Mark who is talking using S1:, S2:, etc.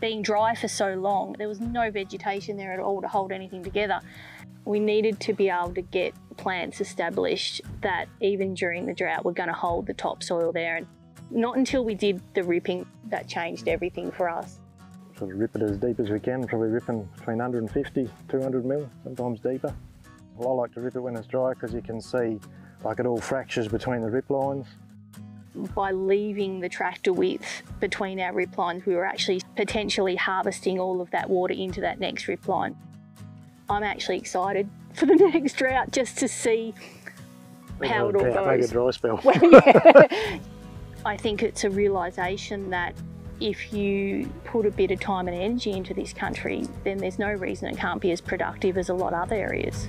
S1: being dry for so long, there was no vegetation there at all to hold anything together. We needed to be able to get plants established that even during the drought were going to hold the topsoil there. And not until we did the ripping that changed everything for us.
S2: Sort of rip it as deep as we can, probably ripping between 150, 200 mil, sometimes deeper. Well, I like to rip it when it's dry because you can see like it all fractures between the rip lines.
S1: By leaving the tractor width between our rip lines, we were actually potentially harvesting all of that water into that next rip line. I'm actually excited for the next drought just to see how it all
S2: Take a
S1: goes.
S2: dry spell.
S1: Well, yeah. I think it's a realisation that if you put a bit of time and energy into this country, then there's no reason it can't be as productive as a lot of other areas.